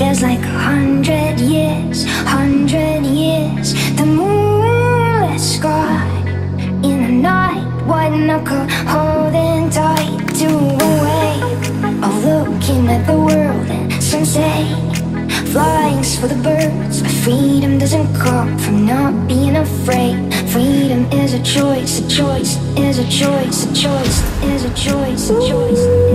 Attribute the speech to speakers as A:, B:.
A: feels like a hundred years, hundred years. The moonlit sky in the night White knuckle holding tight to a wave Of looking at the world and sunset Flying's for the birds But freedom doesn't come from not being afraid. Freedom is a choice, a choice is a choice, a choice is a choice, a choice